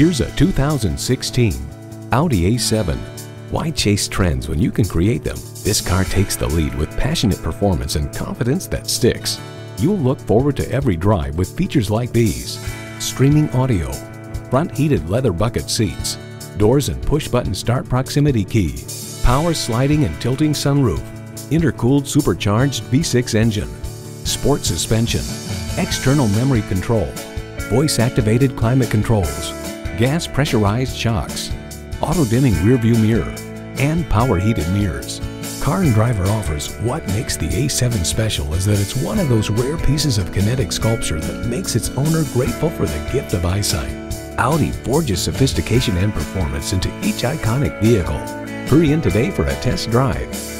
Here's a 2016 Audi A7. Why chase trends when you can create them? This car takes the lead with passionate performance and confidence that sticks. You'll look forward to every drive with features like these. Streaming audio, front heated leather bucket seats, doors and push button start proximity key, power sliding and tilting sunroof, intercooled supercharged V6 engine, sport suspension, external memory control, voice activated climate controls, gas pressurized shocks, auto dimming rearview mirror, and power heated mirrors. Car and Driver offers what makes the A7 special is that it's one of those rare pieces of kinetic sculpture that makes its owner grateful for the gift of eyesight. Audi forges sophistication and performance into each iconic vehicle. Hurry in today for a test drive.